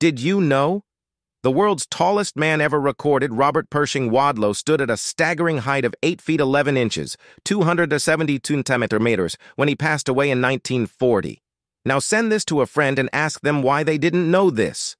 Did you know? The world's tallest man ever recorded, Robert Pershing Wadlow, stood at a staggering height of 8 feet 11 inches, 272 centimeters, when he passed away in 1940. Now send this to a friend and ask them why they didn't know this.